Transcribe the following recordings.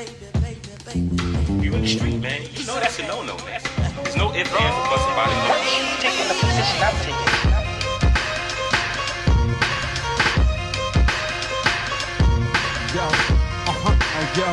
You in the street, man. You know that's a no-no, man. There's no ifs, ands, or buts about it. No. taking the position I'm taking. Yo, aha, yo,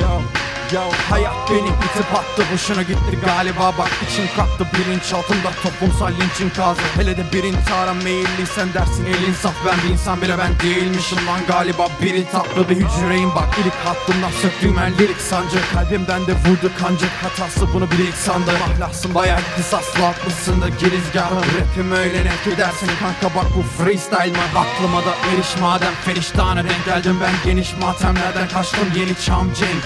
yo, yo Hayat beni itip attı boşuna gitti galiba. Bak için kalktı bilinç altında toplumsal linçin kazı. Hele de bir intihara meyilliysen dersin el insaf Ben bir insan bile ben değilmişim lan galiba. Biri tatlı bir hücreyim. Bak ilk hattımdan söktüğüm el lirik sancı. Kalbimden de vurdu kancık hatası bunu bir ilk sandım. Ahlaksın bayağı kısaslı haklısın da girizgahım. Rapim öyle ne edersin kanka bak bu freestyle mı? Aklıma da eriş madem feriştahına denk geldim. Ben geniş matemlerden kaçtım yeni çam cenk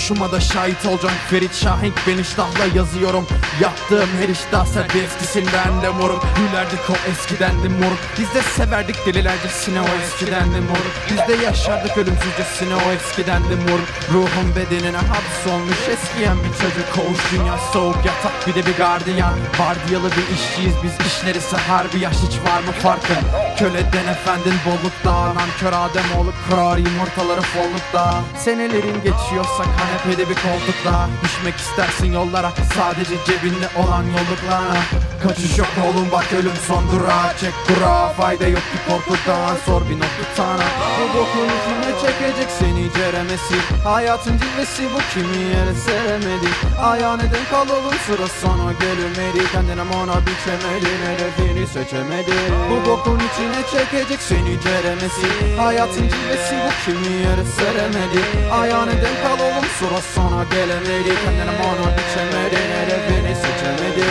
Doğuşuma da şahit olacağım. Ferit Şahenk ben iştahla yazıyorum. Yaptığım her iştah bir eskisinden de moruk. Gülerdik o eskiden de moruk. Biz de severdik delilercesine o eskiden de moruk. Biz de yaşardık ölümsüzcesine o eskiden de moruk. Ruhum bedenine hapsolmuş eskiyen bir çocuk. Koğuş dünya soğuk yatak bir de bir gardiyan. Vardiyalı bir işçiyiz biz işleri sahar bir yaş. Hiç var mı farkın? Köleden efendin bollukta Nankör Adem olup kırar yumurtaları follukta Senelerin geçiyorsa kanepede bir koltukta Düşmek istersin yollara. Sadece cebinde olan yolluklara Kaçış yok oğlum bak ölüm son durağı. Çek kura fayda yok ki korkudan Sor bir nokta tana Bu bokun içine çekecek seni ceremesi? Hayatın cilvesi bu kimi yere seremedi? Ayağına denk alalım sıra sana gelmedi. Kendine mona biçemedi hedefini seçemedi. Bu bokun içine çekecek seni ceremesi? Hayatın cilvesi bu kimi yere seremedi? Ayağına denk alalım sıra sana gelemedi Kendine mona biçemedi hedefini seçemedi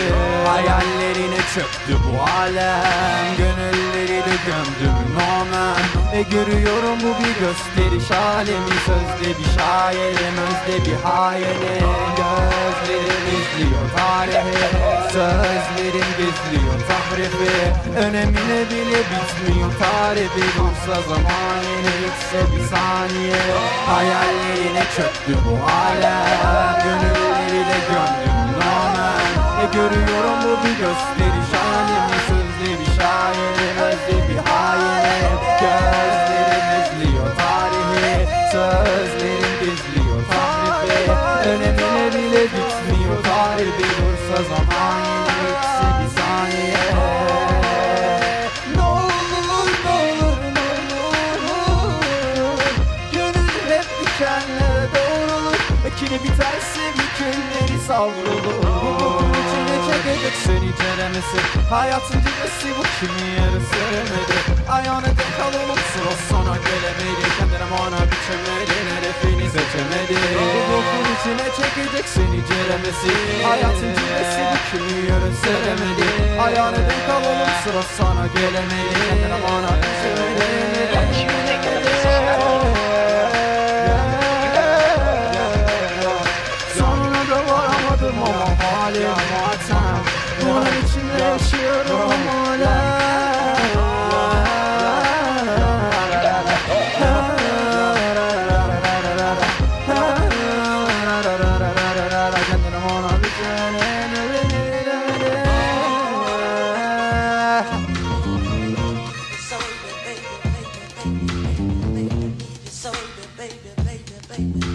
Hayallerine çöktü bu alem Gönülleri de gömdüm nomen E görüyorum bu bir gösteriş alemi Sözde bir şayirim özde bir hayalim Gözlerim izliyor tarihi Sözlerim gizliyor tahrifi Önemine bile bitmiyor tarifi Dursa zaman yine gitse bir saniye. Hayallerine çöktü bu alem Gönülleri de gömdüm nomen E görüyorum bu bir gösteriş alemi Sözde bir şairim özde bir hayalim Sözlerim gizliyor tahrifi Önemine bile bitmiyor tarifi Dursa zaman gitse bir saniye. Ne olur ne olur ne olur. Gönül hep dikenlere doğrulur. Ekini biterse mükülleri savrulur. Çekecek seni ceremesi. Hayatın cilvesi bu kimi seremedi Ayağına denk sıra sana gelemedi. Kendine seni ceremesi Hayatın cilvesi kimi yere seremedi Ayağına denk alalım sıra sana gelemedi. Kendine biçemedi Sonuna da varamadım ama halim matem Bunun içinde yaşıyorum hala baby, baby, baby.